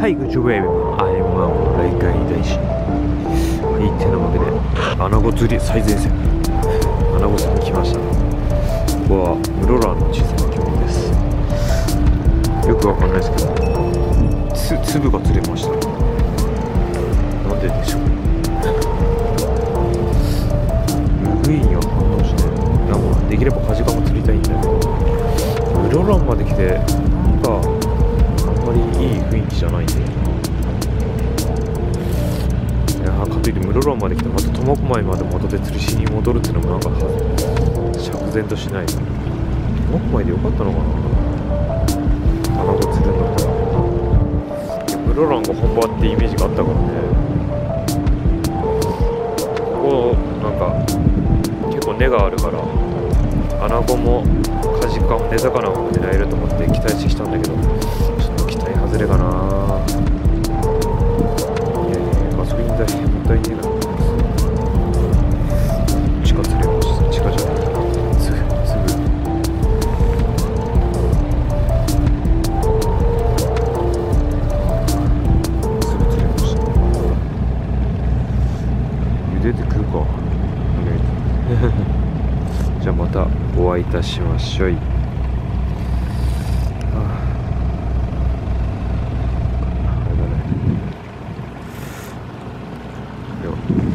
はい、グッジョブエイブ、アイマン、霊界大師。はい、てなわけで、アナゴ釣り最前線。アナゴ釣り来ました。ここは、室蘭の小さな漁港です。よくわかんないですけど、つ、粒が釣れました。なんででしょう。ウグインは反応して、いやもうできればカジカも釣りたいんだけど、室蘭まで来て、まりいい雰囲気じゃないんでいやかといって室蘭まで来てまた苫小牧まで元で釣りしに戻るっていうのもなんか釈然としない。苫小牧でよかったのかな。卵釣るんだったら室蘭が本場ってイメージがあったからね。ここなんか結構根があるから穴子もカジカも根魚も狙えると思って期待してきたんだけど外れかな。いやいやガソリン代もったいねえな。地下釣れました地下じゃない。すぐす。ぐす。ぐ釣れました茹でて食うか。じゃあまたお会いいたしましょう Valeu.